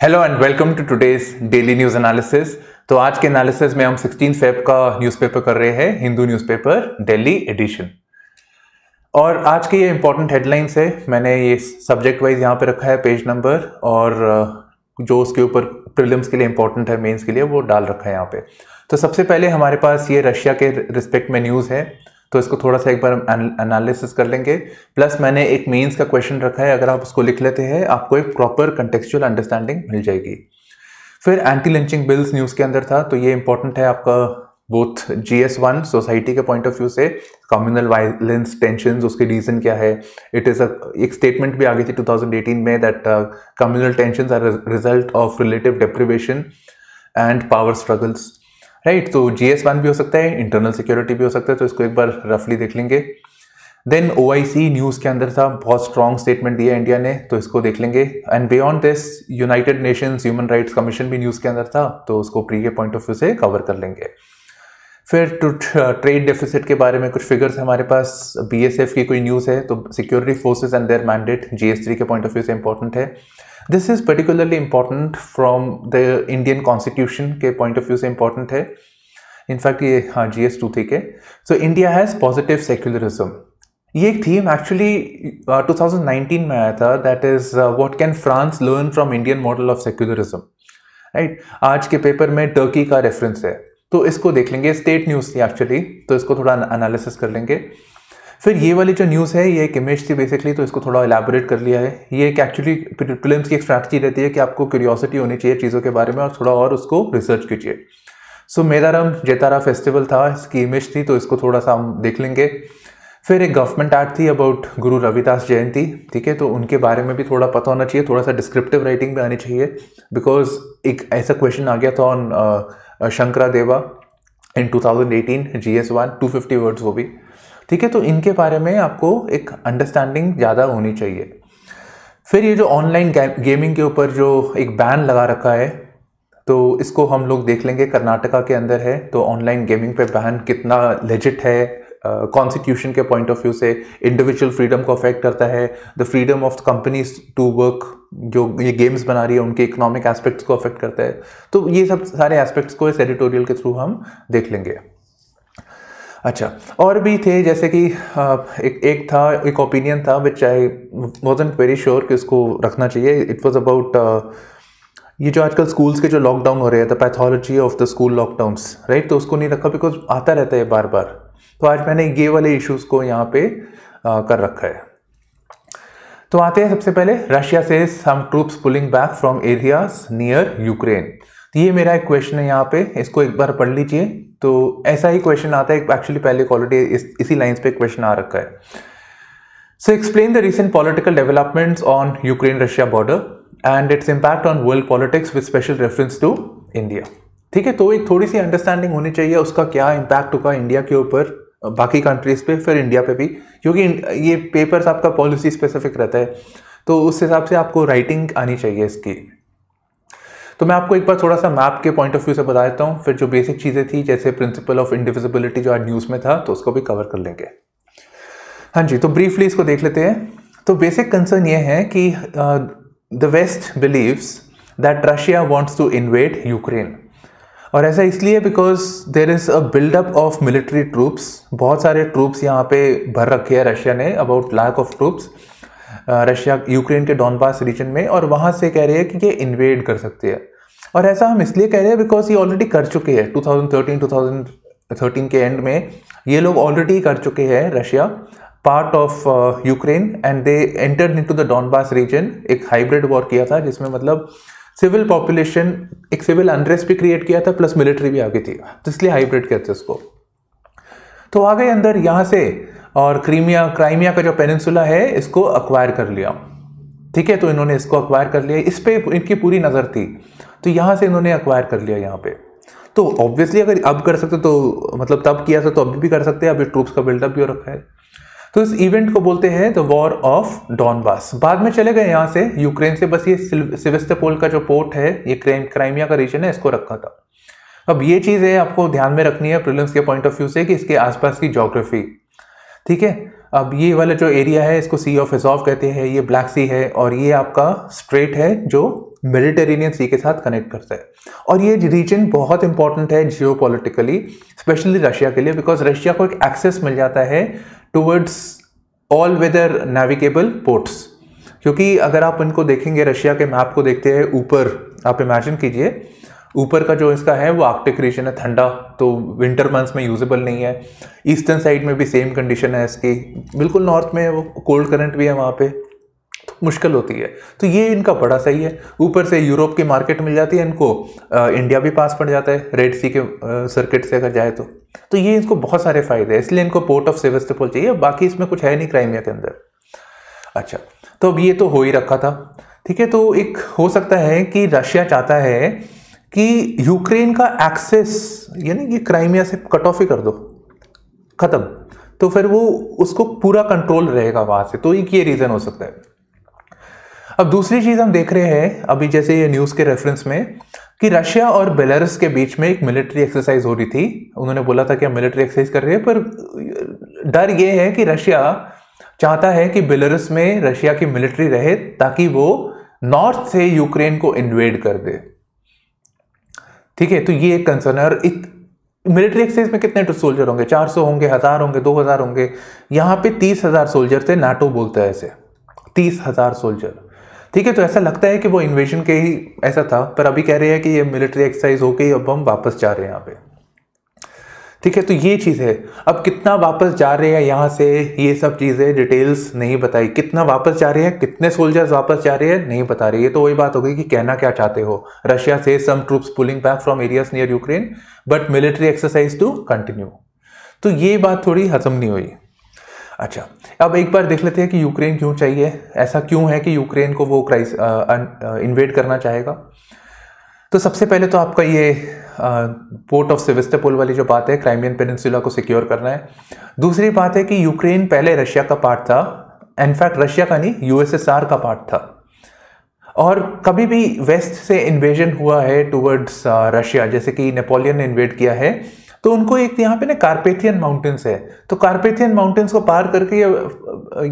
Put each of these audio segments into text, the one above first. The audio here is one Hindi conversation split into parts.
Hello and welcome to today's daily news analysis तो आज के एनालिसिस में हम 16 फेब का न्यूज़पेपर कर रहे हैं हिंदू न्यूज़पेपर दिल्ली एडिशन और आज के ये इंपॉर्टेंट हेडलाइंस है, मैंने ये सब्जेक्ट वाइज यहाँ पे रखा है पेज नंबर और जो उसके ऊपर प्रिलिम्स के लिए इंपॉर्टेंट है मेंस के लिए, वो डाल रखा है यहाँ पे। तो सबसे पहले हमारे पास ये रशिया के रिस्पेक्ट में न्यूज़ है। तो इसको थोड़ा सा एक बार एनालिसिस कर लेंगे। प्लस मैंने एक मेंस का क्वेश्चन रखा है, अगर आप उसको लिख लेते हैं, आपको एक प्रॉपर कंटेक्चुअल अंडरस्टैंडिंग मिल जाएगी। फिर एंटी लिंचिंग बिल्स न्यूज़ के अंदर था तो ये इंपॉर्टेंट है आपका both G S one society के पॉइंट ऑफ़ व्यू से कम्युनल वायलेंस टेंशन उसके रीजन क्या है। इट इज़ एक स्टेटमेंट भी आ गई थी 2018 में that communal tension are result of relative deprivation and power struggles right तो जी एस वन भी हो सकता है इंटरनल सिक्योरिटी भी हो सकता है तो इसको एक बार रफली देख लेंगे। देन ओआईसी न्यूज़ के अंदर था, बहुत स्ट्रॉन्ग स्टेटमेंट दिया इंडिया ने तो इसको देख लेंगे। And beyond this United Nations human rights commission भी न्यूज़ के अंदर था तो उसको प्री के पॉइंट ऑफ़ व्यू से कवर कर लेंगे। फिर टू ट्रेड डेफिसिट के बारे में कुछ फिगर्स हमारे पास। बी एस एफ़ की कोई न्यूज़ है तो security forces and their mandate GS के पॉइंट ऑफ़ व्यू से इंपॉर्टेंट है। This is particularly important from the Indian constitution के पॉइंट ऑफ़ व्यू से इंपॉर्टेंट है। इनफैक्ट ये हाँ जी एस टू थी के। So India has positive secularism ये एक थीम एक्चुअली uh, 2019 में आया था that is what can France learn from Indian model of secularism right आज के पेपर में टर्की का रेफरेंस है। तो इसको देख लेंगे स्टेट न्यूज़ थी एक्चुअली तो इसको थोड़ा एनालिसिस कर लेंगे। फिर ये वाली जो न्यूज़ है, ये एक इमेज थी बेसिकली तो इसको थोड़ा एलैबोरेट कर लिया है। ये एक एक्चुअली फिल्म्स की एक स्ट्रैटेजी रहती है कि आपको क्यूरियोसिटी होनी चाहिए चीज़ों के बारे में और थोड़ा और उसको रिसर्च कीजिए। सो मेदारम जेतारा फेस्टिवल था, इसकी इमेज थी तो इसको थोड़ा सा हम देख लेंगे। फिर एक गवर्नमेंट आर्ट थी अबाउट गुरु रविदास जयंती ठीक है? तो उनके बारे में भी थोड़ा पता होना चाहिए, थोड़ा सा डिस्क्रिप्टिव राइटिंग भी आनी चाहिए बिकॉज़ एक ऐसा क्वेश्चन आ गया था on Shankara Deva in 2018 G S one two fifty words वो भी। ठीक है तो इनके बारे में आपको एक अंडरस्टैंडिंग ज़्यादा होनी चाहिए। फिर ये जो ऑनलाइन गेमिंग के ऊपर जो एक बैन लगा रखा है तो इसको हम लोग देख लेंगे कर्नाटका के अंदर है तो ऑनलाइन गेमिंग पे बैन कितना लेजिट है कॉन्स्टिट्यूशन uh, के पॉइंट ऑफ़ व्यू से इंडिविजुअल फ्रीडम को अफेक्ट करता है the freedom of companies to work जो ये गेम्स बना रही है उनके इकोनॉमिक एस्पेक्ट्स को अफेक्ट करता है। तो ये सब सारे एस्पेक्ट्स को इस एडिटोरियल के थ्रू हम देख लेंगे। अच्छा और भी थे जैसे कि एक एक था एक ओपिनियन था which I wasn't very sure कि इसको रखना चाहिए। इट वॉज़ अबाउट ये जो आजकल स्कूल्स के जो लॉकडाउन हो रहे हैं the pathology of the school lockdowns right तो उसको नहीं रखा बिकॉज़ आता रहता है बार बार तो आज मैंने ये वाले इश्यूज़ को यहाँ पे आ, कर रखा है। तो आते हैं सबसे पहले रशिया से some troops pulling back from areas near Ukraine तो ये मेरा एक क्वेश्चन है यहाँ पे इसको एक बार पढ़ लीजिए। तो ऐसा ही क्वेश्चन आता है एक्चुअली पहले क्वालिटी इस, इसी लाइन्स पे क्वेश्चन आ रखा है। So explain the recent political developments on Ukraine Russia border and its impact on world politics with special reference to India ठीक है तो एक थोड़ी सी अंडरस्टैंडिंग होनी चाहिए उसका क्या इम्पैक्ट होगा इंडिया के ऊपर बाकी कंट्रीज़ पे फिर इंडिया पे भी। क्योंकि ये पेपर्स आपका पॉलिसी स्पेसिफिक रहता है तो उस हिसाब से आपको राइटिंग आनी चाहिए इसकी। तो मैं आपको एक बार थोड़ा सा मैप के पॉइंट ऑफ़ व्यू से बता देता हूँ। फिर जो बेसिक चीज़ें थी, जैसे प्रिंसिपल ऑफ़ इंडिविजिबिलिटी जो आज न्यूज़ में था तो उसको भी कवर कर लेंगे। हाँ जी तो ब्रीफली इसको देख लेते हैं। तो बेसिक कंसर्न ये है कि the West believes that Russia wants to invade Ukraine और ऐसा इसलिए because there is a buildup of military troops बहुत सारे ट्रूप्स यहाँ पे भर रखे हैं रशिया ने about lack of troops Russia, Ukraine के डॉनबास रीजन में और वहाँ से कह रहे हैं कि ये इन्वेड कर सकते हैं। और ऐसा हम इसलिए कह रहे हैं बिकॉज़ ये ऑलरेडी कर चुके हैं। 2013 2013 के एंड में ये लोग ऑलरेडी कर चुके हैं Russia part of Ukraine and they entered into the Donbas region एक हाइब्रिड वॉर किया था जिसमें मतलब सिविल पॉपुलेशन एक सिविल अनरेस्ट भी क्रिएट किया था प्लस मिलिट्री भी आ गई थी। तो इसलिए हाइब्रिड कहते हैं उसको तो आ गए अंदर यहाँ से। और क्रीमिया क्राइमिया का जो पेनिनसुला है, इसको अक्वायर कर लिया। ठीक है तो इन्होंने इसको अक्वायर कर लिया। इस पर इनकी पूरी नज़र थी। तो यहाँ से इन्होंने अक्वायर कर लिया यहाँ पे। तो ऑब्वियसली अगर अब कर सकते तो मतलब तब किया था तो अभी भी कर सकते हैं। अभी ट्रूप्स का बिल्डअप भी हो रखा है। तो इस इवेंट को बोलते हैं द वॉर ऑफ़ डॉनबास बाद में चले गए यहाँ से। यूक्रेन से बस ये सिविस्टोपोल का जो पोर्ट है, ये क्राइमिया का रीजन है, इसको रखा था। अब ये चीज़ है, आपको ध्यान में रखनी है प्रिलिम्स के पॉइंट ऑफ़ व्यू से, कि इसके आसपास की जोग्राफी ठीक है? अब ये वाला जो एरिया है, इसको सी ऑफ़ एजॉफ कहते हैं, ये ब्लैक सी है और ये आपका स्ट्रेट है जो मेडिटेरेनियन सी के साथ कनेक्ट करता है। और ये रीजन बहुत इंपॉर्टेंट है जियो पोलिटिकली स्पेशली रशिया के लिए बिकॉज़ रशिया को एक एक्सेस मिल जाता है towards all weather navigable ports क्योंकि अगर आप इनको देखेंगे रशिया के मैप को देखते हैं, ऊपर, आप इमेजिन कीजिए ऊपर का जो इसका है वो आर्कटिक रीजन है ठंडा तो विंटर मंथ्स में यूजेबल नहीं है। ईस्टर्न साइड में भी सेम कंडीशन है इसकी। बिल्कुल नॉर्थ में वो कोल्ड करंट भी है वहाँ पे तो मुश्किल होती है। तो ये इनका बड़ा सही है। ऊपर से यूरोप की मार्केट मिल जाती है इनको आ, इंडिया भी पास पड़ जाता है रेड सी के सर्किट से अगर जाए तो। तो ये इनको बहुत सारे फ़ायदे हैं इसलिए इनको पोर्ट ऑफ़ सेवेस्टोपोल चाहिए बाकी इसमें कुछ है नहीं क्राइमिया के अंदर। अच्छा तो अब ये तो हो ही रखा था ठीक है? तो एक हो सकता है कि रशिया चाहता है कि यूक्रेन का एक्सेस, यानी कि क्राइमिया से कट ऑफ़ ही कर दो। खत्म। तो फिर वो उसको पूरा कंट्रोल रहेगा वहाँ से। तो एक ये रीजन हो सकता है। अब दूसरी चीज़ हम देख रहे हैं, अभी जैसे ये न्यूज़ के रेफरेंस में, कि रशिया और बेलारस के बीच में एक मिलिट्री एक्सरसाइज हो रही थी। उन्होंने बोला था कि हम मिलिट्री एक्सरसाइज कर रहे हैं, पर डर ये है कि रशिया चाहता है कि बेलारस में रशिया की मिलिट्री रहे, ताकि वो नॉर्थ से यूक्रेन को इन्वेड कर दे। ठीक है तो ये एक कंसर्न है। और इत मिलिट्री एक्सरसाइज में कितने सोल्जर होंगे? 400 होंगे, हज़ार होंगे 2000 होंगे। यहाँ पे तीस हज़ार सोल्जर थे नाटो बोलता है ऐसे तीस हज़ार सोल्जर ठीक है तो ऐसा लगता है कि वो इन्वेजन के ही, ऐसा था। पर अभी कह रहे हैं कि ये मिलिट्री एक्सरसाइज हो गई अब हम वापस जा रहे हैं यहाँ पे। ठीक है तो ये चीज़ है। अब कितना वापस जा रहे हैं यहाँ से, ये सब चीज़ें डिटेल्स नहीं बताई। कितना वापस जा रहे हैं, कितने सोल्जर्स वापस जा रहे हैं, नहीं बता रही। है तो वही बात हो गई कि कहना क्या चाहते हो। रशिया से some troops pulling back from areas near Ukraine but military exercise to continue तो ये बात थोड़ी हजम नहीं हुई। अच्छा अब एक बार देख लेते हैं कि यूक्रेन क्यों चाहिए। ऐसा क्यों है कि यूक्रेन को वो क्राइस इन्वेट करना चाहेगा? तो सबसे पहले तो आपका ये पोर्ट ऑफ़ सेविस्टोपोल वाली जो बात है क्राइमियन पेनिनसुला को सिक्योर करना है। दूसरी बात है कि यूक्रेन पहले रशिया का पार्ट था। इनफैक्ट रशिया का नहीं यूएसएसआर का पार्ट था। और कभी भी वेस्ट से इन्वेजन हुआ है टूवर्ड्स रशिया जैसे कि नेपोलियन ने इन्वेड किया है तो उनको एक यहाँ पे ना कार्पेथियन माउंटेन्स है। तो कार्पेथियन माउंटेन्स को पार करके ये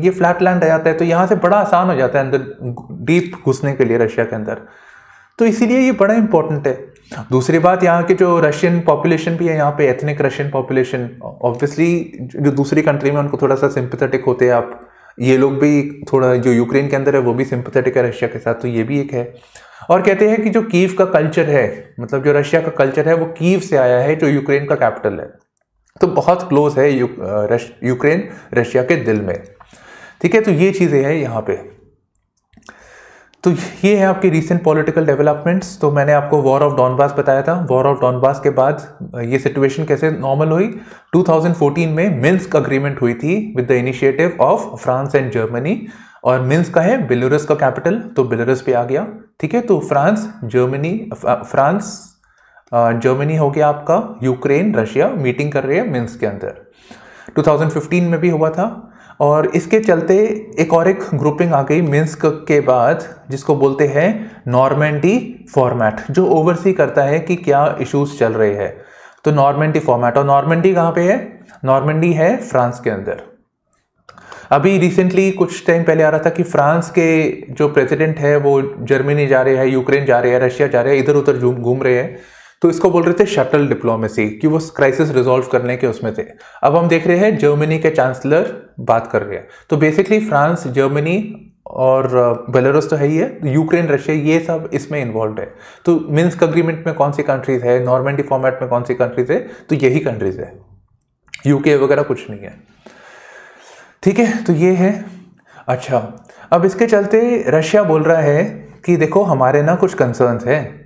ये फ्लैट लैंड आ जाता है तो यहाँ से बड़ा आसान हो जाता है अंदर डीप घुसने के लिए रशिया के अंदर। तो इसीलिए ये बड़ा इंपॉर्टेंट है। दूसरी बात, यहाँ के जो रशियन पॉपुलेशन भी है, यहाँ पे एथनिक रशियन पॉपुलेशन ऑब्वियसली जो दूसरी कंट्री में उनको थोड़ा सा सिंपथेटिक होते हैं आप। ये लोग भी थोड़ा, जो यूक्रेन के अंदर है, वो भी सिंपथेटिक है रशिया के साथ तो ये भी एक है। और कहते हैं कि जो कीव का कल्चर है मतलब जो रशिया का कल्चर है, वो कीव से आया है, जो यूक्रेन का कैपिटल है। तो बहुत क्लोज है यूक्रेन रशिया के दिल में। ठीक है तो ये चीज़ें हैं यहाँ पे। तो ये है आपके रीसेंट पॉलिटिकल डेवलपमेंट्स तो मैंने आपको वॉर ऑफ़ डॉनबास बताया था। वॉर ऑफ़ डॉनबास के बाद ये सिचुएशन कैसे नॉर्मल हुई? 2014 में मिन्स्क अग्रीमेंट हुई थी with the initiative of France and Germany और मिन्स का है बेलोरस का कैपिटल तो बेलोरस पे आ गया। ठीक है? तो फ्रांस जर्मनी फ्रांस जर्मनी हो गया आपका यूक्रेन रशिया मीटिंग कर रहे हैं मिन्स के अंदर। 2015 में भी हुआ था। और इसके चलते एक और एक ग्रुपिंग आ गई मिन्स्क के बाद, जिसको बोलते हैं नॉर्मेंडी फॉर्मेट जो ओवरसी करता है कि क्या इश्यूज़ चल रहे हैं। तो नॉर्मेंडी फॉर्मेट और नॉर्मेंडी कहाँ पे है? नॉर्मेंडी है फ्रांस के अंदर। अभी रिसेंटली कुछ टाइम पहले आ रहा था कि फ्रांस के जो प्रेसिडेंट है, वो जर्मनी जा रहे हैं यूक्रेन जा रहे हैं रशिया जा रहे हैं इधर उधर घूम रहे हैं। तो इसको बोल रहे थे शटल डिप्लोमेसी कि वो क्राइसिस रिजोल्व करने के उसमें थे। अब हम देख रहे हैं जर्मनी के चांसलर बात कर रहे हैं। तो बेसिकली फ्रांस जर्मनी और बेलारूस तो है ही है यूक्रेन रशिया ये सब इसमें इन्वॉल्व है। तो मिन्स्क अग्रीमेंट में कौन सी कंट्रीज़ है? नॉर्मेंडी फॉर्मेट में कौन सी कंट्रीज़ है? तो यही कंट्रीज़ है। यूके वगैरह कुछ नहीं है। ठीक है तो ये है। अच्छा अब इसके चलते रशिया बोल रहा है कि देखो, हमारे ना कुछ कंसर्न्स हैं।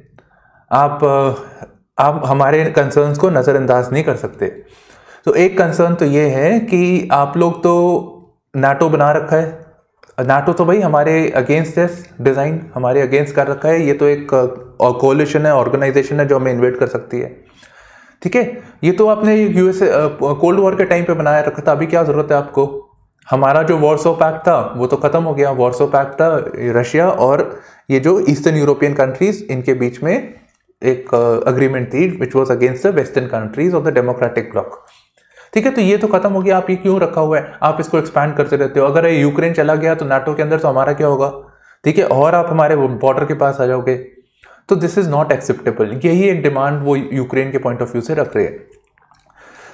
आप आप हमारे कंसर्न्स को नज़रअंदाज नहीं कर सकते। तो एक कंसर्न तो ये है कि आप लोग तो नाटो बना रखा है। नाटो तो भाई हमारे अगेंस्ट है डिज़ाइन हमारे अगेंस्ट कर रखा है। ये तो एक कोलिशन है ऑर्गेनाइजेशन है जो हमें इन्वेट कर सकती है। ठीक है? ये तो आपने यूएसए कोल्ड वॉर के टाइम पे बनाया रखा था। अभी क्या ज़रूरत है आपको? हमारा जो वॉर्सो पैक्ट था, वो तो ख़त्म हो गया। वॉर्सो पैक्ट था रशिया और ये जो ईस्टर्न यूरोपियन कंट्रीज़ इनके बीच में एक अग्रीमेंट थी which was against the Western countries of the democratic bloc ठीक है तो ये तो खत्म हो गया। आप ये क्यों रखा हुआ है? आप इसको एक्सपैंड करते रहते हो। अगर ये यूक्रेन चला गया तो नाटो के अंदर तो हमारा क्या होगा? ठीक है, और आप हमारे बॉर्डर के पास आ जाओगे। तो दिस इज़ नॉट एक्सेप्टेबल यही एक डिमांड वो यूक्रेन के पॉइंट ऑफ़ व्यू से रख रहे हैं।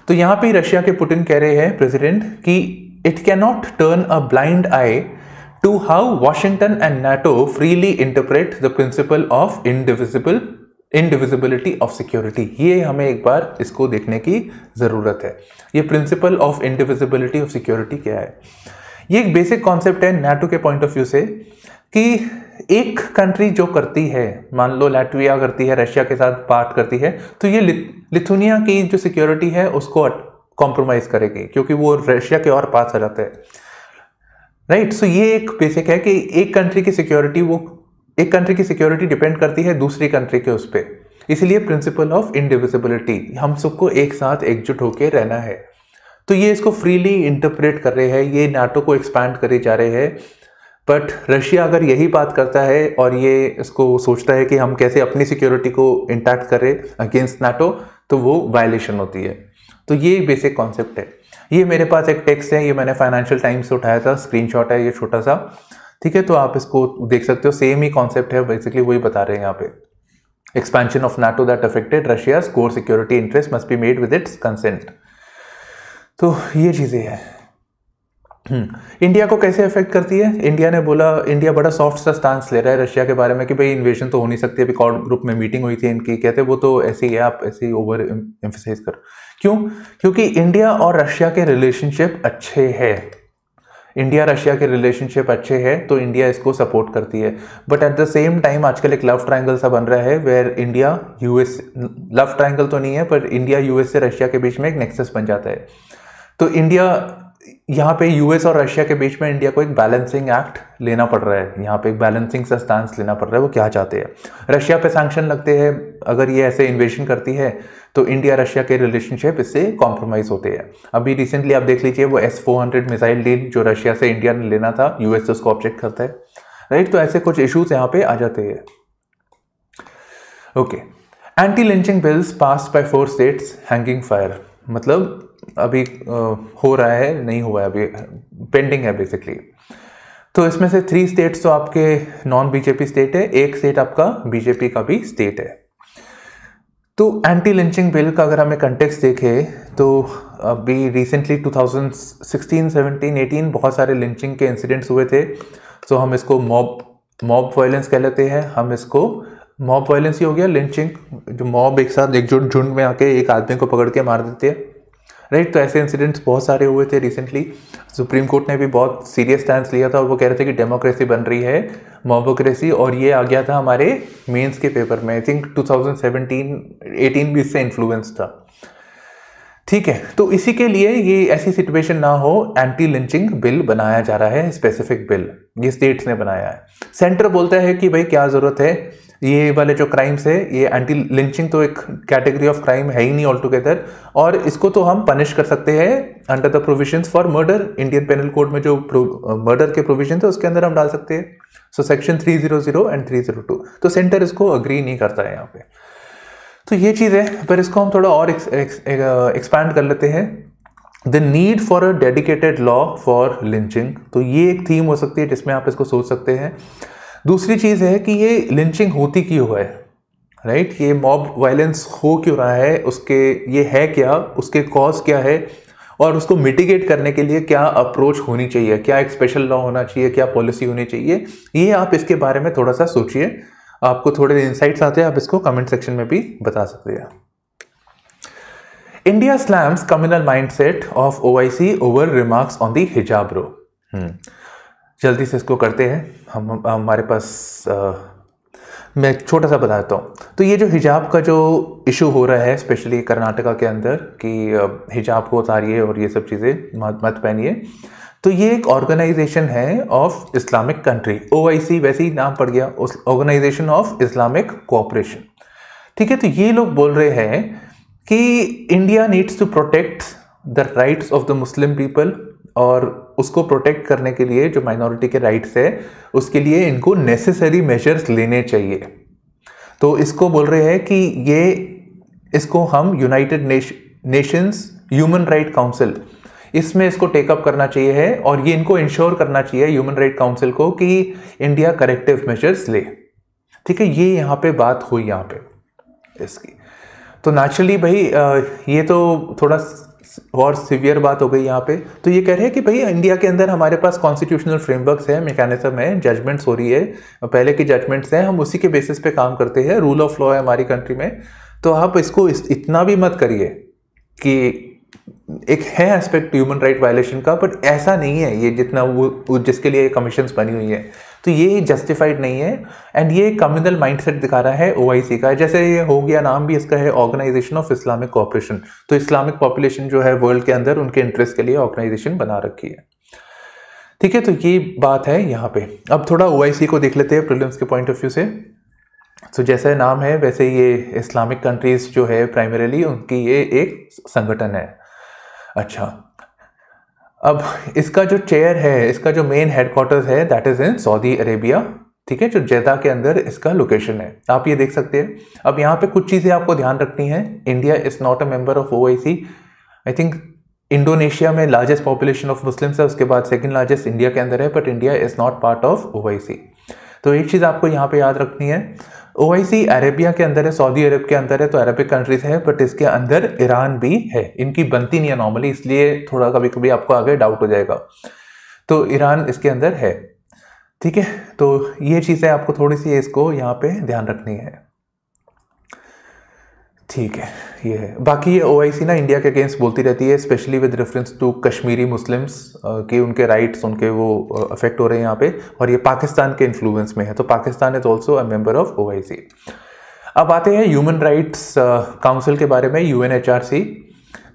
तो यहाँ पे रशिया के पुटिन कह रहे हैं प्रेसिडेंट कि it can not turn a blind eye to how Washington and NATO freely interpret the principle of indivisible indivisibility of security ये हमें एक बार इसको देखने की ज़रूरत है। ये principle of indivisibility of security क्या है? ये एक बेसिक कॉन्सेप्ट है नाटो के पॉइंट ऑफ़ व्यू से कि एक कंट्री जो करती है, मान लो लैटविया करती है रशिया के साथ पार्ट करती है तो ये लिथुनिया की जो सिक्योरिटी है उसको कॉम्प्रोमाइज करेगी, क्योंकि वो रशिया के और पास आ जाते हैं। राइट सो ये एक बेसिक है कि एक कंट्री की सिक्योरिटी वो एक कंट्री की सिक्योरिटी डिपेंड करती है, दूसरी कंट्री के उस पर इसलिए प्रिंसिपल ऑफ़ इंडिविजिबिलिटी हम सबको एक साथ एकजुट होकर रहना है। तो ये इसको फ्रीली इंटरप्रेट कर रहे हैं, ये नाटो को एक्सपैंड करे जा रहे हैं। बट रशिया अगर यही बात करता है और ये इसको सोचता है कि हम कैसे अपनी सिक्योरिटी को इंटैक्ट करें अगेंस्ट नाटो तो वो वायलेशन होती है। तो ये बेसिक कॉन्सेप्ट है। ये मेरे पास एक टेक्स्ट है, ये मैंने फाइनेंशियल टाइम्स से उठाया था स्क्रीनशॉट है ये छोटा सा। ठीक है तो आप इसको देख सकते हो सेम ही कॉन्सेप्ट है बेसिकली वही बता रहे हैं यहाँ पे। Expansion of NATO that affected Russia core security interest must be made with its consent तो ये चीज़ें हैं। इंडिया हम्म, को कैसे अफेक्ट करती है? इंडिया ने बोला इंडिया बड़ा सॉफ्ट सा स्टांस ले रहा है रशिया के बारे में कि भाई इन्वेजन तो हो नहीं सकती अभी कॉर्ड ग्रुप में मीटिंग हुई थी इनकी कहते वो तो ऐसे ही है आप ऐसे ही ओवर एम्फोसाइज कर। क्यों? क्योंकि इंडिया और रशिया के रिलेशनशिप अच्छे हैं। इंडिया रशिया के रिलेशनशिप अच्छे हैं तो इंडिया इसको सपोर्ट करती है। But at the same time आजकल एक लव ट्राइंगल सा बन रहा है where India US love triangle तो नहीं है, पर इंडिया यूएस से रशिया के बीच में एक नेक्सेस बन जाता है। तो इंडिया यहाँ पे यूएस और रशिया के बीच में इंडिया को एक बैलेंसिंग एक्ट लेना पड़ रहा है। यहाँ पे एक बैलेंसिंग सा स्टांस लेना पड़ रहा है, वो क्या चाहते हैं? रशिया पे सैंक्शन लगते हैं, अगर ये ऐसे इन्वेशन करती है तो इंडिया रशिया के रिलेशनशिप इससे कॉम्प्रोमाइज होते हैं। अभी रिसेंटली आप देख लीजिए, वो एस फोर मिसाइल डील जो रशिया से इंडिया ने लेना था यूएस उसको ऑब्जेक्ट करता है। राइट तो ऐसे कुछ इशूज यहाँ पे आ जाते हैं। Okay anti lynching bills pass by four states hanging fire मतलब अभी हो रहा है नहीं हुआ है अभी पेंडिंग है बेसिकली तो इसमें से थ्री स्टेट्स तो आपके नॉन बीजेपी स्टेट है एक स्टेट आपका बीजेपी का भी स्टेट है। तो एंटी लिंचिंग बिल का अगर हमें कंटेक्स देखें तो अभी रिसेंटली 2016, 17, 18 बहुत सारे लिंचिंग के इंसिडेंट्स हुए थे। तो हम इसको मॉब मॉब वायलेंस कह लेते हैं। हम इसको मॉब वायलेंस ही हो गया लिंचिंग जो मॉब एक साथ एकजुट झुंड में आके एक आदमी को पकड़ के मार देते हैं। राइट तो ऐसे इंसिडेंट्स बहुत सारे हुए थे रिसेंटली सुप्रीम कोर्ट ने भी बहुत सीरियस स्टैंड लिया था और वो कह रहे थे कि डेमोक्रेसी बन रही है मोबोक्रेसी और ये आ गया था हमारे मेंस के पेपर में. आई थिंक 2017 18 भी इससे इन्फ्लुएंस था. ठीक है तो इसी के लिए ये ऐसी सिचुएशन ना हो एंटी लिंचिंग बिल बनाया जा रहा है स्पेसिफिक बिल ये स्टेट्स ने बनाया है. सेंटर बोलता है कि भाई क्या ज़रूरत है? ये वाले जो क्राइम्स है, ये एंटी लिंचिंग तो एक कैटेगरी ऑफ़ क्राइम है ही नहीं ऑल टुगेदर और इसको तो हम पनिश कर सकते हैं under the provision for murder Indian penal code में जो मर्डर के प्रोविज़न है, उसके अंदर हम डाल सकते हैं। सो सेक्शन 300 एंड 302 तो सेंटर इसको अग्री नहीं करता है यहाँ पे। तो ये चीज़ है, पर इसको हम थोड़ा और एक्सपैंड कर लेते हैं। The need for a dedicated law for lynching तो ये एक थीम हो सकती है जिसमें आप इसको सोच सकते हैं। दूसरी चीज़ है कि ये लिंचिंग होती क्यों है? राइट ये मॉब वायलेंस हो क्यों रहा है? उसके, ये है क्या? उसके कॉज क्या है? और उसको मिटिगेट करने के लिए क्या अप्रोच होनी चाहिए? क्या एक स्पेशल लॉ होना चाहिए? क्या पॉलिसी होनी चाहिए? ये आप इसके बारे में थोड़ा सा सोचिए। आपको थोड़े इंसाइट्स आते हैं, आप इसको कमेंट सेक्शन में भी बता सकते हैं। India slams communal mindset of OIC over remarks on the hijab row जल्दी से इसको करते हैं। हम हमारे पास आ, मैं छोटा सा बता देता हूँ। तो ये जो हिजाब का जो इशू हो रहा है स्पेशली कर्नाटका के अंदर कि हिजाब को उतारिए और ये सब चीज़ें मत मत पहनिए। तो ये एक ऑर्गेनाइजेशन है ऑफ़ इस्लामिक कंट्री ओआईसी वैसे ही नाम पड़ गया उस ऑर्गेनाइजेशन ऑफ़ इस्लामिक कोऑपरेशन ठीक है तो ये लोग बोल रहे हैं कि India needs to protect the rights of the Muslim people और उसको प्रोटेक्ट करने के लिए जो माइनॉरिटी के राइट्स है, उसके लिए इनको नेसेसरी मेजर्स लेने चाहिए। तो इसको बोल रहे हैं कि ये, इसको हम United Nations human rights council इसमें इसको टेकअप करना चाहिए है और ये इनको इंश्योर करना चाहिए ह्यूमन राइट काउंसिल को कि इंडिया करेक्टिव मेजर्स ले। ठीक है, ये यहाँ पे बात हुई यहाँ पे, इसकी। तो नेचुरली भाई ये तो थोड़ा और सिवियर बात हो गई यहाँ पे तो ये कह रहे हैं कि भाई इंडिया के अंदर हमारे पास कॉन्स्टिट्यूशनल फ्रेमवर्क्स है मैकेनिज्म है जजमेंट्स हो रही है। पहले की जजमेंट्स हैं हम उसी के बेसिस पे काम करते हैं। रूल ऑफ़ लॉ है हमारी कंट्री में। तो आप इसको इस, इतना भी मत करिए कि एक है एस्पेक्ट ह्यूमन राइट वायलेशन का बट ऐसा नहीं है ये जितना वो जिसके लिए कमीशन बनी हुई है। तो ये जस्टिफाइड नहीं है एंड ये कम्युनल माइंडसेट दिखा रहा है ओआईसी का। जैसे ये हो गया नाम भी इसका है ऑर्गेनाइजेशन ऑफ़ इस्लामिक कॉपरेशन तो इस्लामिक पॉपुलेशन जो है वर्ल्ड के अंदर उनके इंटरेस्ट के लिए ऑर्गेनाइजेशन बना रखी है। ठीक है तो ये बात है यहाँ पे। अब थोड़ा ओआईसी को देख लेते हैं प्रिलिम्स के पॉइंट ऑफ़ व्यू से। तो जैसे नाम है, वैसे ये इस्लामिक कंट्रीज़ जो है प्राइमरीली उनकी ये एक संगठन है। अच्छा अब इसका जो चेयर है, इसका जो मेन हेडक्वार्टर्स है that is in Saudi Arabia ठीक है? जो जैदा के अंदर इसका लोकेशन है। आप ये देख सकते हैं। अब यहाँ पे कुछ चीज़ें आपको ध्यान रखनी है। India is not a member of O I think Indonesia में लार्जेस्ट पॉपुलेशन ऑफ़ मुस्लिम्स है, उसके बाद सेकंड लार्जेस्ट इंडिया के अंदर है but India is not part of OIC तो एक चीज़ आपको यहाँ पे याद रखनी है। ओ अरेबिया के अंदर है, सऊदी अरब के अंदर है तो अरबिक कंट्रीज़ है बट इसके अंदर ईरान भी है। इनकी बनती नहीं है नॉर्मली इसलिए थोड़ा कभी कभी आपको आगे डाउट हो जाएगा। तो ईरान इसके अंदर है। ठीक है तो ये चीज़ें आपको थोड़ी सी इसको यहाँ पे ध्यान रखनी है। ठीक है, ये है। बाकी ये ओ ना इंडिया के अगेंस्ट बोलती रहती है specially with reference to Kashmiri Muslims कि उनके राइट्स उनके वो अफेक्ट हो रहे हैं यहाँ पे, और ये पाकिस्तान के इन्फ्लुएंस में है। तो Pakistan is also a member of OIC अब आते हैं ह्यूमन राइट्स काउंसिल के बारे में यूएनएचआरसी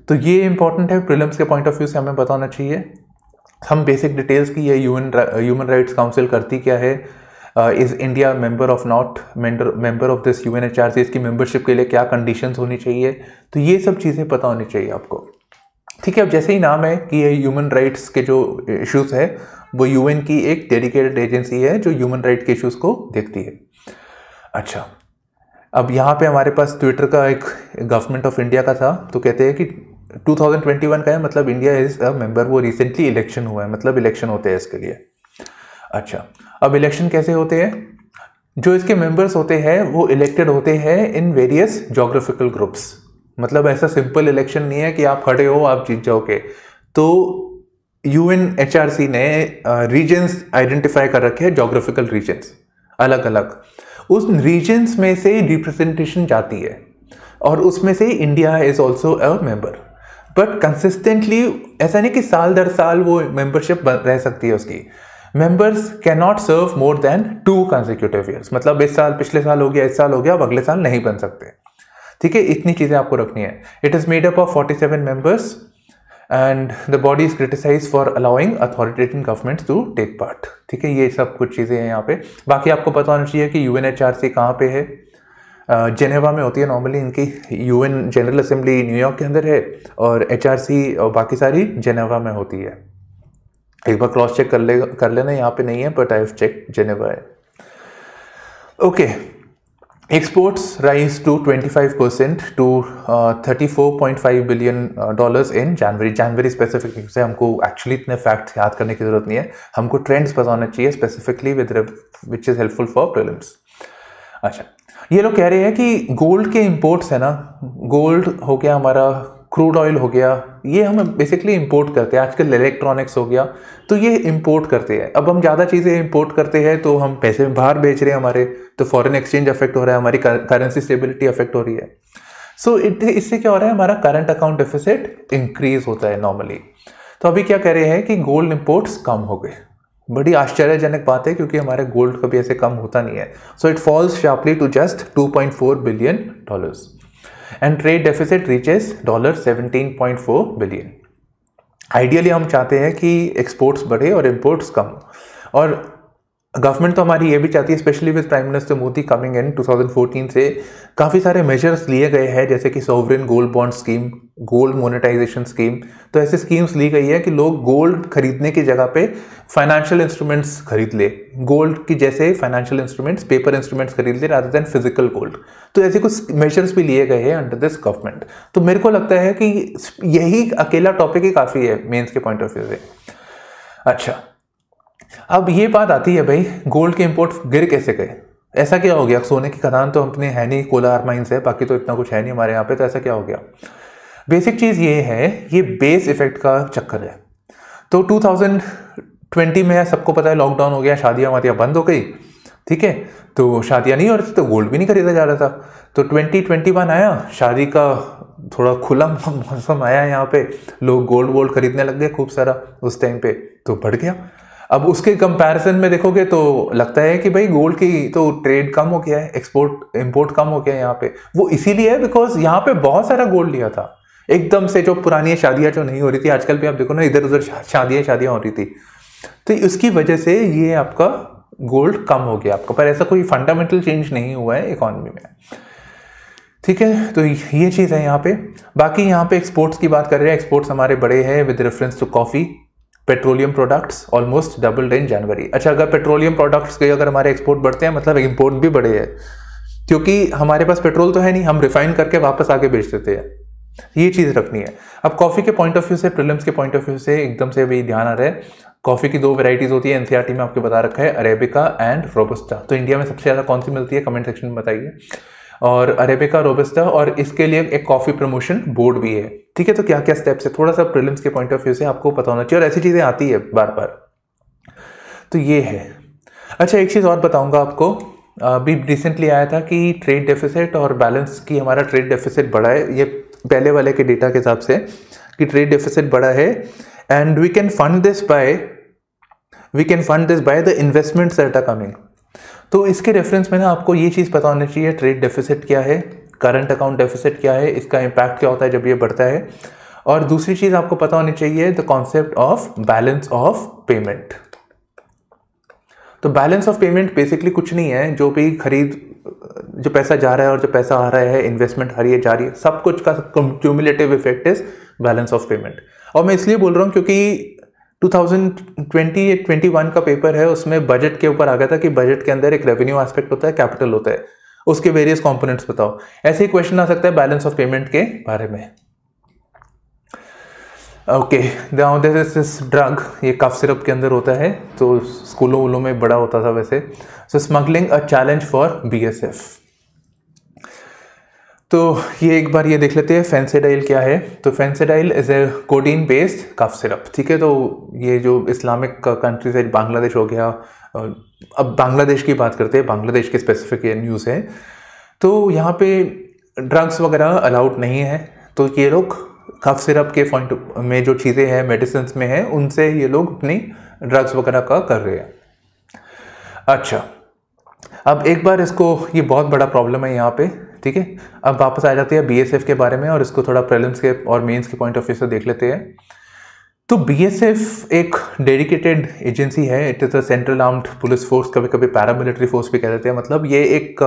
तो ये इंपॉर्टेंट है प्रिलम्स के पॉइंट ऑफ़ व्यू से हमें बताना चाहिए। हम बेसिक डिटेल्स की ये ह्यूमन ह्यूमन राइट्स काउंसिल करती क्या है is India member of not member of this you इसकी मेंबरशिप के लिए क्या कंडीशंस होनी चाहिए? तो ये सब चीज़ें पता होनी चाहिए आपको। ठीक है, अब जैसे ही नाम है कि ये ह्यूमन राइट्स के जो इश्यूज़ है, वो यूएन की एक डेडिकेटेड एजेंसी है जो ह्यूमन राइट के इश्यूज़ को देखती है। अच्छा अब यहाँ पे हमारे पास ट्विटर का एक गवर्नमेंट ऑफ़ इंडिया का था तो कहते हैं कि 2021 का है मतलब इंडिया इज़ अ मेंबर वो रिसेंटली इलेक्शन हुआ है मतलब इलेक्शन होते हैं इसके लिए। अच्छा अब इलेक्शन कैसे होते हैं? जो इसके मेंबर्स होते हैं, वो इलेक्टेड होते हैं इन वेरियस जोग्राफिकल ग्रुप्स मतलब ऐसा सिंपल इलेक्शन नहीं है कि आप खड़े हो, आप जीत जाओगे। तो U N H R C ने रीजन्स आइडेंटिफाई कर रखे हैं जोग्राफिकल रीजन्स अलग अलग उस रीजन्स में से रिप्रेजेंटेशन जाती है और उसमें से India is also a member but consistently ऐसा नहीं कि साल दर साल वो मेंबरशिप रह सकती है उसकी। Members can not serve more than two consecutive years मतलब इस साल, पिछले साल हो गया, इस साल हो गया, अब अगले साल नहीं बन सकते। ठीक है, इतनी चीज़ें आपको रखनी है। It is made up of forty seven members and the body is criticise for allowing authoritative government to take part ठीक है, ये सब कुछ चीज़ें हैं यहाँ पे। बाकी आपको पता होना चाहिए कि U N H R C कहाँ पे है। जेनेवा में होती है नॉर्मली इनकी यूएन जनरल असेंबली न्यूयॉर्क के अंदर है और सी और बाकी सारी जेनेवा में होती है। एक बार क्रॉस चेक कर ले, कर लेना, यहाँ पे नहीं है बट आई चेक जेनेवा है। Okay exports rise to 25 percent to 34.5 billion dollars in January January specific से हमको एक्चुअली इतने फैक्ट्स याद करने की ज़रूरत नहीं है। हमको ट्रेंड्स पता होना चाहिए specifically with which is helpful for prelims अच्छा ये लोग कह रहे हैं कि गोल्ड के इम्पोर्ट्स है ना गोल्ड हो गया हमारा क्रूड ऑयल हो गया ये हम बेसिकली इंपोर्ट करते हैं। आजकल इलेक्ट्रॉनिक्स हो गया तो ये इंपोर्ट करते हैं। अब हम ज़्यादा चीज़ें इंपोर्ट करते हैं तो हम पैसे बाहर बेच रहे हैं हमारे तो फॉरेन एक्सचेंज अफेक्ट हो रहा है हमारी करेंसी स्टेबिलिटी अफेक्ट हो रही है। सो so, इससे क्या हो रहा है हमारा करंट अकाउंट डिफिसिट इंक्रीज होता है नॉर्मली तो अभी क्या कह रहे हैं कि गोल्ड इम्पोर्ट्स कम हो गए। बड़ी आश्चर्यजनक बात है क्योंकि हमारे गोल्ड कभी ऐसे कम होता नहीं है। So it falls sharply to just 2.4 billion dollars and trade deficit reaches dollar 17.4 billion ideally हम चाहते हैं कि एक्सपोर्ट्स बढ़े और इम्पोर्ट्स कम। और गवर्नमेंट तो हमारी ये भी चाहती है specially with prime minister Modi coming in 2014 से, काफ़ी सारे मेजर्स लिए गए हैं, जैसे कि sovereign gold bond scheme gold monetisation scheme तो ऐसी स्कीम्स ली गई है कि लोग गोल्ड खरीदने की जगह पे फाइनेंशियल इंस्ट्रूमेंट्स खरीद ले। गोल्ड की जैसे फाइनेंशियल इंस्ट्रूमेंट्स पेपर इंस्ट्रूमेंट्स खरीद ले रादर देन फ़िज़िकल गोल्ड तो ऐसे कुछ मेजर्स भी लिए गए हैं अंडर दिस गवर्नमेंट तो मेरे को लगता है कि यही अकेला टॉपिक ही काफ़ी है मेन्स के पॉइंट ऑफ़ व्यू से। अच्छा अब ये बात आती है भाई गोल्ड के इंपोर्ट गिर कैसे गए? ऐसा क्या हो गया? सोने की खदान तो अपने है नहीं, कोलार माइंस है, बाकी तो इतना कुछ है नहीं हमारे यहाँ पे तो ऐसा क्या हो गया? बेसिक चीज़ ये है, ये बेस इफ़ेक्ट का चक्कर है। तो 2020 में सबको पता है लॉकडाउन हो गया, शादियाँ वादियाँ बंद हो गई, ठीक है? तो शादियाँ नहीं हो रही थी तो गोल्ड भी नहीं खरीदा जा रहा था। तो 2021 आया, शादी का थोड़ा खुला मौसम आया यहाँ पे, लोग गोल्ड वोल्ड खरीदने लग गए खूब सारा उस टाइम पे तो बढ़ गया। अब उसके कंपैरिजन में देखोगे तो लगता है कि भाई गोल्ड की तो ट्रेड कम हो गया है एक्सपोर्ट इंपोर्ट कम हो गया है यहाँ पे। वो इसीलिए है बिकॉज़ यहाँ पे बहुत सारा गोल्ड लिया था। एकदम से जो पुरानी शादियाँ जो नहीं हो रही थी, आजकल भी आप देखो ना इधर उधर शादियाँ शादियाँ हो रही थी। तो उसकी वजह से ये आपका गोल्ड कम हो गया आपका। पर ऐसा कोई फंडामेंटल चेंज नहीं हुआ है इकोनॉमी में। ठीक है तो ये चीज़ है यहाँ पे। बाकी यहाँ पे एक्सपोर्ट्स की बात कर रहे हैं। एक्सपोर्ट्स हमारे बड़े हैं with reference to coffee petroleum products almost double in January अच्छा अगर पेट्रोलियम प्रोडक्ट्स के अगर हमारे एक्सपोर्ट बढ़ते हैं मतलब इंपोर्ट भी बढ़े हैं, क्योंकि हमारे पास पेट्रोल तो है नहीं, हम रिफाइन करके वापस आके बेच देते हैं। ये चीज़ रखनी है। अब कॉफ़ी के पॉइंट ऑफ़ व्यू से प्रिलिम्स के पॉइंट ऑफ़ व्यू से एकदम से अभी ध्यान आ रहा है। कॉफ़ी की दो वेराइटीज़ होती है एनसीआरटी में आपको बता रखा है अरेबिका एंड रोबस्टा तो इंडिया में सबसे ज़्यादा कौन सी मिलती है? कमेंट सेक्शन में बताइए। और अरेबिका रोबस्टा और इसके लिए एक कॉफ़ी प्रमोशन बोर्ड भी है। ठीक है तो क्या क्या स्टेप्स है? थोड़ा सा प्रिलिम्स के पॉइंट ऑफ़ व्यू से आपको पता होना चाहिए और ऐसी चीज़ें आती है बार बार। तो ये है। अच्छा एक चीज़ और बताऊँगा आपको। अभी रिसेंटली आया था कि ट्रेड डेफिसिट और बैलेंस की हमारा ट्रेड डेफिसिट बढ़ा है। ये पहले वाले के डेटा के हिसाब से कि ट्रेड डेफिसिट बढ़ा है। And we can fund this by we can fund this by the investments that are coming तो इसके रेफरेंस में ना आपको ये चीज़ पता होनी चाहिए ट्रेड डेफिसिट क्या है करंट अकाउंट डेफिसिट क्या है, इसका इम्पैक्ट क्या होता है जब ये बढ़ता है। और दूसरी चीज़ आपको पता होनी चाहिए the concept of balance of payment तो बैलेंस ऑफ़ पेमेंट बेसिकली कुछ नहीं है, जो भी खरीद जो पैसा जा रहा है और जो पैसा आ रहा है इन्वेस्टमेंट आ रही है, जा रही है, सब कुछ का cumulative effect is balance of payment और मैं इसलिए बोल रहा हूँ क्योंकि 2020 या 21 का पेपर है, उसमें बजट के ऊपर आ गया था कि बजट के अंदर एक रेवेन्यू एस्पेक्ट होता है कैपिटल होता है। उसके वेरियस कंपोनेंट्स बताओ। ऐसे ही क्वेश्चन आ सकता है बैलेंस ऑफ़ पेमेंट के बारे में। ओके दिस इज़ ड्रग ये कफ सिरप के अंदर होता है तो स्कूलों वूलों में बड़ा होता था वैसे। So smuggling a challenge for BSF तो ये एक बार ये देख लेते हैं फेंसेडाइल क्या है? तो Phensedyl is a codeine based cough syrup ठीक है? तो ये जो इस्लामिक कंट्रीज़ है बांग्लादेश हो गया अब बांग्लादेश की बात करते हैं बांग्लादेश के स्पेसिफिक ये न्यूज़ है। तो यहाँ पे ड्रग्स वगैरह अलाउड नहीं है तो ये लोग कफ सिरप के पॉइंट में जो चीज़ें हैं मेडिसिन में हैं, उनसे ये लोग अपनी ड्रग्स वगैरह का कर रहे हैं। अच्छा अब एक बार इसको, ये बहुत बड़ा प्रॉब्लम है यहाँ पे, ठीक है? अब वापस आ जाते हैं बीएसएफ के बारे में और इसको थोड़ा प्रेलिम्स के और मेंस के पॉइंट ऑफ़ व्यू से देख लेते हैं। तो बीएसएफ एक डेडिकेटेड एजेंसी है. It is a central armed police force कभी कभी पैरामिलिट्री फोर्स भी कह देते हैं. मतलब ये एक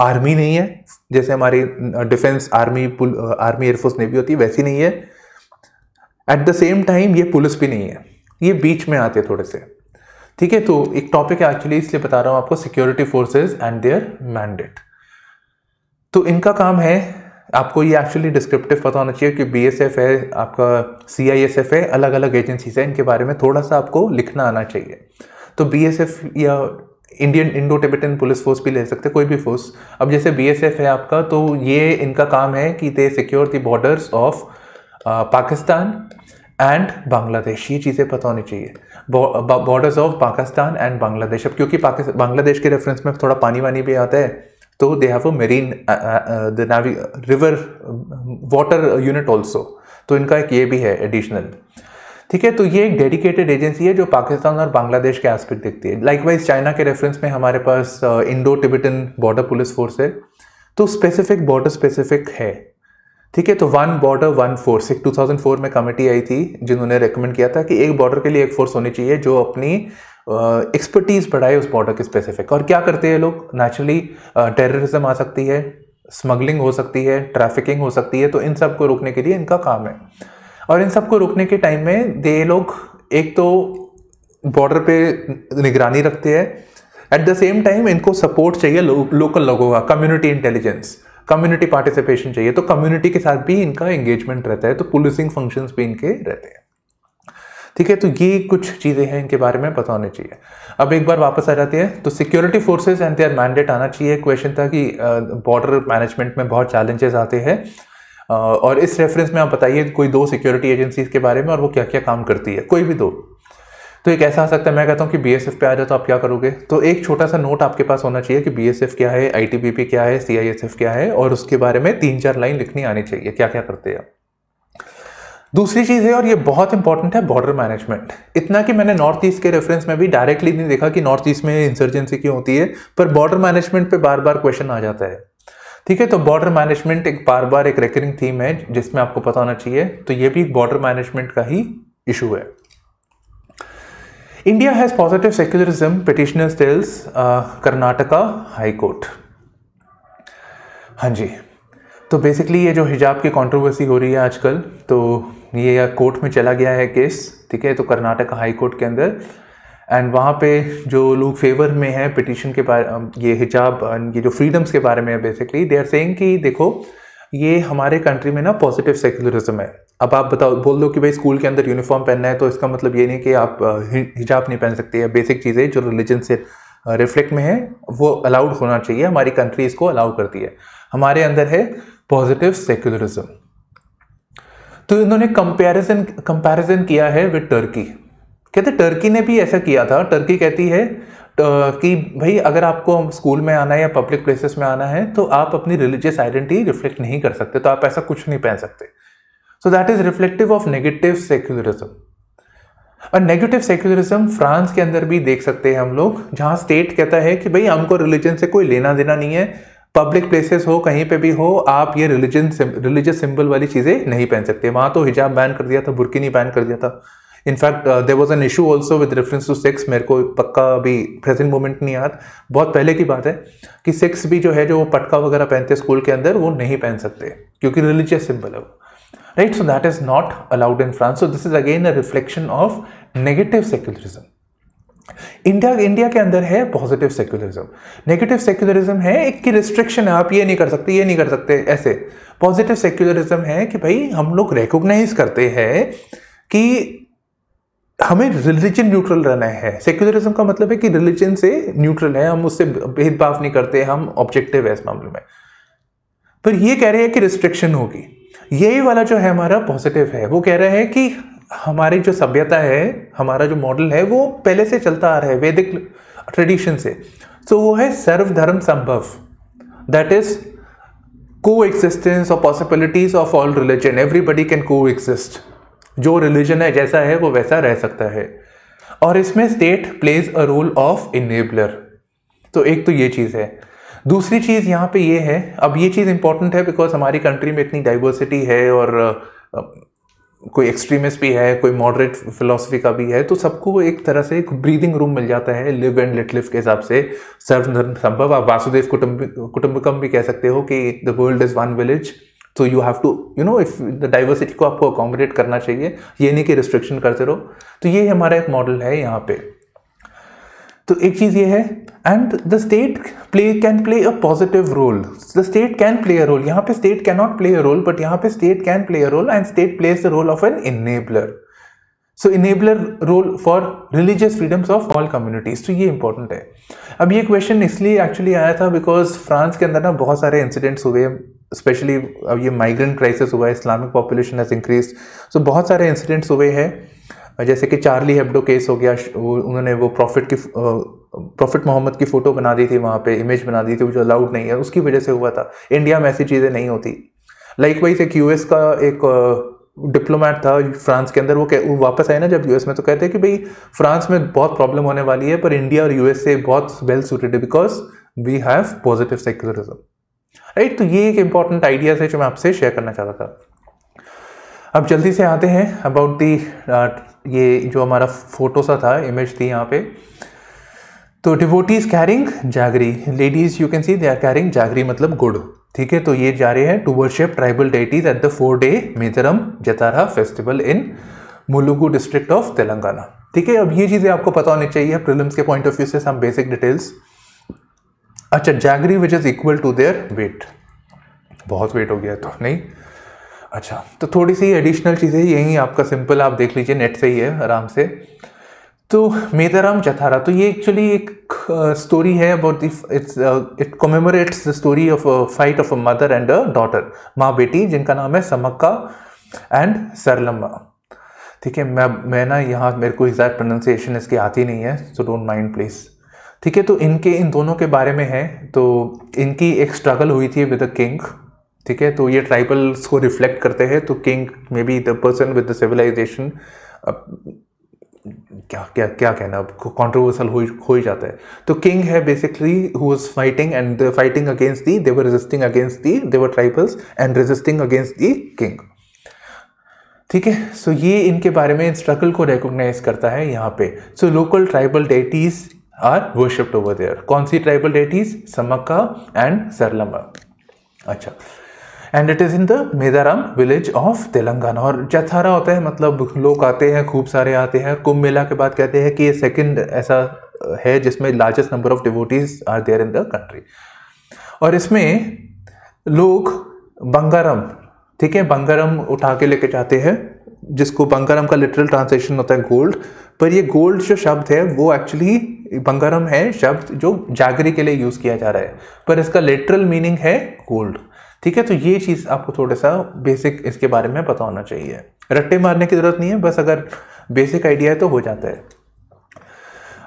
आर्मी नहीं है. जैसे हमारी defence army army air force navy होती है, वैसी नहीं है. एट द सेम टाइम ये पुलिस भी नहीं है. ये बीच में आते थोड़े से. ठीक है? तो एक टॉपिक है एक्चुअली इसलिए बता रहा हूँ आपको security forces and their mandate तो इनका काम है आपको ये एक्चुअली डिस्क्रिप्टिव पता होना चाहिए कि बीएसएफ है, आपका सीआईएसएफ है अलग अलग एजेंसीज है, इनके बारे में थोड़ा सा आपको लिखना आना चाहिए। तो बीएसएफ या Indian Indo Tibetan police force भी ले सकते कोई भी फोर्स अब जैसे बीएसएफ है आपका तो ये इनका काम है कि they secure the borders of Pakistan and Bangladesh ये चीज़ें पता होनी चाहिए। Borders of Pakistan and Bangladesh अब क्योंकि बांग्लादेश के रेफरेंस में थोड़ा पानी वानी भी आता है तो they have a marine the navy river water unit also तो इनका एक ये भी है एडिशनल ठीक है तो ये एक डेडिकेटेड एजेंसी है जो पाकिस्तान और बांग्लादेश के एस्पेक्ट देखती है। लाइकवाइज चाइना के रेफरेंस में हमारे पास Indo Tibetan border police force है। तो स्पेसिफिक बॉर्डर स्पेसिफिक है। ठीक है तो वन बॉर्डर वन फोर्स एक 2004 में कमेटी आई थी जिन्होंने रेकमेंड किया था कि एक बॉर्डर के लिए एक फोर्स होनी चाहिए जो अपनी एक्सपर्टीज बढ़ाए उस बॉर्डर के स्पेसिफिक और क्या करते हैं लोग? नेचुरली टेररिज्म आ सकती है स्मगलिंग हो सकती है ट्रैफिकिंग हो सकती है तो इन सबको रोकने के लिए इनका काम है। और इन सबको रोकने के टाइम में दे लोग एक तो बॉर्डर पे निगरानी रखते हैं एट द सेम टाइम इनको सपोर्ट चाहिए लो, लोकल लोगों का कम्युनिटी इंटेलिजेंस कम्युनिटी पार्टिसिपेशन चाहिए तो कम्युनिटी के साथ भी इनका एंगेजमेंट रहता है तो पुलिसिंग फ़ंक्शंस भी इनके रहते हैं। ठीक है तो ये कुछ चीज़ें हैं इनके बारे में पता होनी चाहिए। अब एक बार वापस आ जाती है तो security forces and their mandate आना चाहिए क्वेश्चन था कि बॉर्डर मैनेजमेंट में बहुत चैलेंजेस आते हैं और इस रेफरेंस में आप बताइए कोई दो सिक्योरिटी एजेंसीज के बारे में और वो क्या क्या काम करती है, कोई भी दो। तो एक ऐसा आ सकता है, मैं कहता हूँ कि बीएसएफ पे आ जाए तो आप क्या करोगे? तो एक छोटा सा नोट आपके पास होना चाहिए कि बीएसएफ क्या है आईटीबीपी क्या है सीआईएसएफ क्या है, और उसके बारे में तीन चार लाइन लिखनी आनी चाहिए, क्या क्या करते हैं दूसरी चीज़ है, और ये बहुत इंपॉर्टेंट है बॉर्डर मैनेजमेंट इतना कि मैंने नॉर्थ ईस्ट के रेफरेंस में भी डायरेक्टली नहीं देखा कि नॉर्थ ईस्ट में इंसर्जेंसी क्यों होती है, पर बॉर्डर मैनेजमेंट पे बार बार क्वेश्चन आ जाता है। ठीक है तो बॉर्डर मैनेजमेंट एक बार बार एक रेकरिंग थीम है, जिसमें आपको पता होना चाहिए तो ये भी एक बॉर्डर मैनेजमेंट का ही इशू है। India has positive secularism petitioner tells Karnataka high court हाँ जी। तो बेसिकली ये जो हिजाब की कंट्रोवर्सी हो रही है आजकल तो ये कोर्ट में चला गया है केस ठीक है? तो कर्नाटक हाई कोर्ट के अंदर। एंड वहाँ पे जो लोग फेवर में हैं पिटिशन के बारे, ये हिजाब, ये जो फ्रीडम्स के बारे में है बेसिकली दे आर सेइंग कि देखो ये हमारे कंट्री में ना पॉजिटिव सेक्युलरिज्म है। अब आप बताओ, बोल दो कि भाई स्कूल के अंदर यूनिफॉर्म पहनना है तो इसका मतलब ये नहीं कि आप हिजाब नहीं पहन सकते या बेसिक चीज़ें जो रिलीजन से रिफ्लेक्ट में है, वो अलाउड होना चाहिए। हमारी कंट्री इसको अलाउ करती है। हमारे अंदर है पॉजिटिव सेक्युलरिज्म तो इन्होंने कंपैरिजन कंपैरिजन किया है विद टर्की कहते टर्की ने भी ऐसा किया था। टर्की कहती है कि भाई अगर आपको स्कूल में आना है या पब्लिक प्लेसेस में आना है तो आप अपनी रिलीजियस आइडेंटिटी रिफ्लेक्ट नहीं कर सकते तो आप ऐसा कुछ नहीं पहन सकते। So that is reflective of negative secularism और नेगेटिव सेक्युलरिज्म फ्रांस के अंदर भी देख सकते हैं हम लोग, जहाँ स्टेट कहता है कि भाई हमको रिलीजन से कोई लेना देना नहीं है। पब्लिक प्लेसेस हो, कहीं पे भी हो, आप ये रिलीजन रिलीजियस सिंबल वाली चीज़ें नहीं पहन सकते। वहाँ तो हिजाब बैन कर दिया था, बुरकी नहीं बैन कर दिया था। In fact there was an issue also with reference to Sikhs मेरे को पक्का अभी प्रेजेंट मोमेंट नहीं याद। बहुत पहले की बात है कि सेक्स भी जो है, जो पटका वगैरह पहनते हैं स्कूल के अंदर, वो नहीं पहन सकते, क्योंकि रिलीजियस सिंबल है वो। Right so that is not allowed in France so this is again a reflection of negative secularism India India के अंदर है पॉजिटिव सेक्युलरिज्म नेगेटिव सेक्युलरिज्म है एक की रिस्ट्रिक्शन है, आप ये नहीं कर सकते, ये नहीं कर सकते, ऐसे। पॉजिटिव सेक्युलरिज्म है कि भाई, हम लोग रिकॉग्नाइज करते हैं कि हमें रिलीजन न्यूट्रल रहना है। सेक्युलरिज्म का मतलब है कि रिलीजन से न्यूट्रल है हम उससे भेदभाव नहीं करते हम ऑब्जेक्टिव है इस मामले में। पर ये कह रहे हैं कि रिस्ट्रिक्शन होगी। यही वाला जो है हमारा पॉजिटिव है। वो कह रहे हैं कि हमारी जो सभ्यता है हमारा जो मॉडल है वो पहले से चलता आ रहा है वैदिक ट्रेडिशन से। सो so, वो है सर्वधर्म संभव। दैट इज़ को एग्जिस्टेंस और possibilities of all religion everybody can coexist जो रिलीजन है, जैसा है, वो वैसा रह सकता है। और इसमें state plays a role of enabler तो एक तो ये चीज़ है। दूसरी चीज़ यहाँ पे ये है, अब ये चीज़ इंपॉर्टेंट है बिकॉज़ हमारी कंट्री में इतनी डाइवर्सिटी है और कोई एक्सट्रीमिस्ट भी है, कोई मॉडरेट फिलोसफी का भी है तो सबको एक तरह से एक ब्रीदिंग रूम मिल जाता है लिव एंड लेट लिव के हिसाब से। सर्वधर्म संभव, आप वासुदेव कुटुंब, कुटुंबकम भी कह सकते हो कि the world is one village तो you have to you know if the diversity को आपको अकोमोडेट करना चाहिए, ये नहीं कि रिस्ट्रिक्शन करते रहो। तो ये हमारा एक मॉडल है यहाँ पे। तो एक चीज़ ये है and the state play can play a positive role the state can play a role यहाँ पे state can not play a role but यहाँ पे state can play a role and state plays the role of an enabler so enabler role for religious freedoms of all communities तो ये इंपॉर्टेंट है। अब ये क्वेश्चन इसलिए एक्चुअली आया था बिकॉज़ फ्रांस के अंदर ना बहुत सारे इंसिडेंट्स हुए। स्पेशली अब ये माइग्रेंट क्राइसिस हुआ है Islamic population has increase so बहुत सारे इंसिडेंट्स हुए हैं। जैसे कि चार्ली हेब्डो केस हो गया उन्होंने वो प्रॉफिट की प्रॉफिट मोहम्मद की फ़ोटो बना दी थी, वहाँ पे इमेज बना दी थी, जो अलाउड नहीं है। उसकी वजह से हुआ था। इंडिया में ऐसी चीज़ें नहीं होती। लाइक वाइज एक यूएस का एक डिप्लोमेट था फ्रांस के अंदर, वो वो वापस आए ना जब यूएस में तो कहते हैं कि भाई फ्रांस में बहुत प्रॉब्लम होने वाली है, पर इंडिया और यूएस से बहुत वेल सूटेड है because we have positive secularism right तो ये एक इंपॉर्टेंट आइडियाज़ है जो मैं आपसे शेयर करना चाहता था। अब जल्दी से आते हैं अबाउट दी ये जो हमारा फ़ोटो सा था इमेज थी यहाँ पे। तो devotees carrying jaggery ladies you can see they are carrying jaggery मतलब गुड़। ठीक है तो ये जा रहे हैं to worship tribal deities at the four day Medaram Jatara festival in Mulugu district of Telangana ठीक है, अब ये चीज़ें आपको पता होनी चाहिए प्रिलिम्स के पॉइंट ऑफ़ व्यू से सम बेसिक डिटेल्स अच्छा jaggery which is equal to their weight बहुत वेट हो गया तो नहीं? अच्छा तो थोड़ी सी एडिशनल चीज़ें यही आपका सिंपल आप देख लीजिए नेट से ही है आराम से। तो मेदाराम चथारा तो ये एक्चुअली एक स्टोरी uh, है about its it commemorates the story of fight of a mother and a daughter माँ बेटी जिनका नाम है समक्का एंड सरलम्मा। ठीक है मैं मैं ना यहाँ मेरे को एग्जैक्ट प्रोनाउंसिएशन इसकी आती नहीं है सो डोंट माइंड प्लीज़ ठीक है तो इनके, इन दोनों के बारे में है तो इनकी एक स्ट्रगल हुई थी विद द किंग ठीक है तो ये ट्राइबल्स को रिफ्लेक्ट करते हैं तो king may be the person with the civilisation क्या क्या क्या कहना कॉन्ट्रोवर्सल हो हो जाता है। तो किंग है basically who was fighting and fighting against the they were resisting against the they were tribals and resisting against the king ठीक है सो ये इनके बारे में स्ट्रगल को रिकॉग्नाइज करता है यहाँ पे। So local tribal deities are worshipped over there कौन सी tribal deities Sammakka and Saralamma अच्छा। And it is in the Medaram village of Telangana और जथारा होता है मतलब लोग आते हैं, खूब सारे आते हैं, कुंभ मेला के बाद कहते हैं कि ये सेकंड ऐसा है जिसमें largest number of devotees are there in the country और इसमें लोग बंगारम, ठीक है, बंगारम उठा के लेके जाते हैं। जिसको बंगारम का लिटरल ट्रांसलेशन होता है गोल्ड पर ये गोल्ड जो शब्द है, वो एक्चुअली बंगारम है शब्द जो जागरी के लिए यूज़ किया जा रहा है। पर इसका लिटरल मीनिंग है गोल्ड ठीक है तो ये चीज़ आपको थोड़ा सा बेसिक इसके बारे में पता होना चाहिए। रट्टे मारने की ज़रूरत नहीं है, बस अगर बेसिक आइडिया है तो हो जाता है।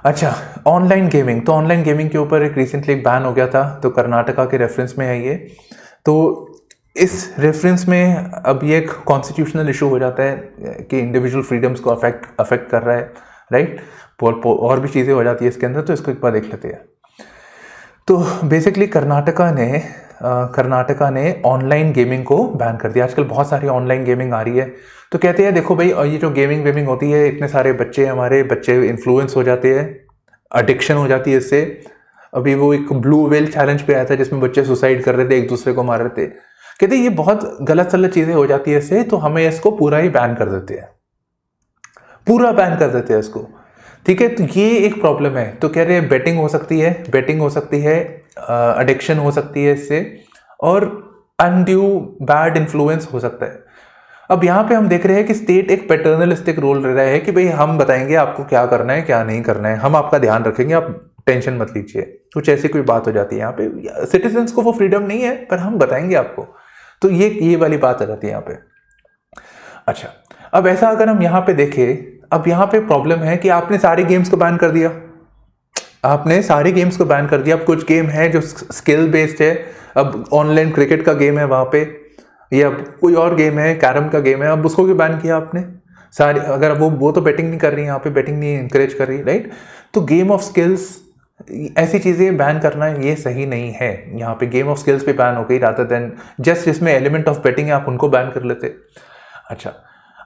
अच्छा ऑनलाइन गेमिंग तो ऑनलाइन गेमिंग के ऊपर एक रिसेंटली बैन हो गया था तो कर्नाटका के रेफरेंस में है ये। तो इस रेफरेंस में अब ये एक कॉन्स्टिट्यूशनल इशू हो जाता है, कि इंडिविजुअल फ्रीडम्स को अफेक्ट अफेक्ट कर रहा है राइट और भी चीज़ें हो जाती है इसके अंदर तो इसको एक बार देख लेते हैं। तो बेसिकली कर्नाटका ने कर्नाटका ने ऑनलाइन गेमिंग को बैन कर दिया। आजकल बहुत सारी ऑनलाइन गेमिंग आ रही है। तो कहते हैं, देखो भाई ये जो गेमिंग वेमिंग होती है, इतने सारे बच्चे, हमारे बच्चे इन्फ्लुएंस हो जाते हैं अडिक्शन हो जाती है इससे। अभी वो एक ब्लू वेल चैलेंज पे आया था, जिसमें बच्चे सुसाइड कर रहे थे, एक दूसरे को मार रहे थे। कहते ये बहुत गलत सलत चीज़ें हो जाती है इससे तो हमें इसको पूरा ही बैन कर देते हैं। पूरा बैन कर देते हैं इसको। ठीक है तो ये एक प्रॉब्लम है। तो कह रहे हैं बेटिंग हो सकती है बेटिंग हो सकती है एडिक्शन हो सकती है इससे, और अनड्यू बैड इन्फ्लुएंस हो सकता है। अब यहाँ पे हम देख रहे हैं कि स्टेट एक पैटर्नलिस्टिक रोल रह रहा है कि भाई हम बताएँगे आपको क्या करना है, क्या नहीं करना है। हम आपका ध्यान रखेंगे, आप टेंशन मत लीजिए। कुछ ऐसी कोई बात हो जाती है यहाँ पे। सिटीजन्स को वो फ्रीडम नहीं है, पर हम बताएँगे आपको। तो ये ये वाली बात आ जाती है यहाँ पे। अच्छा अब ऐसा अगर हम यहाँ पे देखें, अब यहाँ पे प्रॉब्लम है कि आपने सारे गेम्स को बैन कर दिया। आपने सारे गेम्स को बैन कर दिया। अब कुछ गेम है जो स्किल बेस्ड है। अब ऑनलाइन क्रिकेट का गेम है वहाँ पे। या कोई और गेम है कैरम का गेम है। अब उसको भी बैन किया आपने? सारे, अगर वो वो तो बैटिंग नहीं कर रही, यहाँ पे बैटिंग नहीं इंकरेज कर रही राइट तो गेम ऑफ़ स्किल्स ऐसी चीज़ें बैन करना ये सही नहीं है। यहाँ पे गेम ऑफ़ स्किल्स भी बैन हो गई रादर देन जस्ट जिसमें एलिमेंट ऑफ़ बैटिंग है, आप उनको बैन कर लेते। अच्छा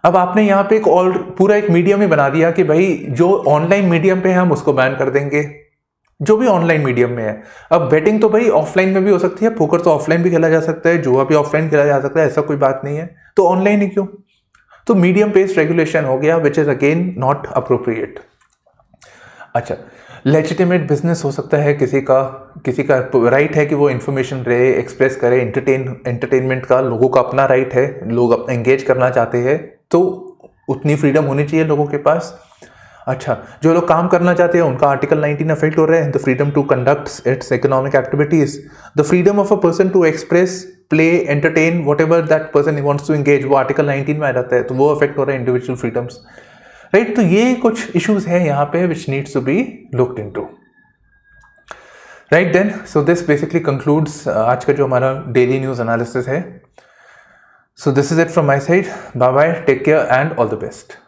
अब आपने यहाँ पे एक ऑल पूरा एक मीडियम ही बना दिया कि भाई जो ऑनलाइन मीडियम पे है, हम उसको बैन कर देंगे। जो भी ऑनलाइन मीडियम में है। अब बेटिंग तो भाई ऑफलाइन में भी हो सकती है पोकर तो ऑफलाइन भी खेला जा सकता है, जुआ भी ऑफलाइन खेला जा सकता है, ऐसा कोई बात नहीं है। तो ऑनलाइन ही क्यों? तो मीडियम बेस्ड रेगुलेशन हो गया which is again not appropriate अच्छा लेजिटिमेट बिज़नेस हो सकता है किसी का किसी का राइट है कि वो इन्फॉर्मेशन रहे एक्सप्रेस करे एंटरटेन एंटरटेनमेंट का, लोगों का अपना राइट है, लोग एंगेज करना चाहते हैं तो उतनी फ्रीडम होनी चाहिए लोगों के पास। अच्छा जो लोग काम करना चाहते हैं, उनका आर्टिकल 19 अफेक्ट हो रहा है the freedom to conduct its economic activities the freedom of a person to express play entertain whatever that person wants to engage वो आर्टिकल 19 में आ जाता है तो वो अफेक्ट हो रहा है इंडिविजुअल फ्रीडम्स राइट तो ये कुछ इश्यूज़ हैं यहाँ पे which needs to be looked into right then so this basically concludes आज का जो हमारा डेली न्यूज़ एनालिसिस है. So this is it from my side bye bye take care and all the best.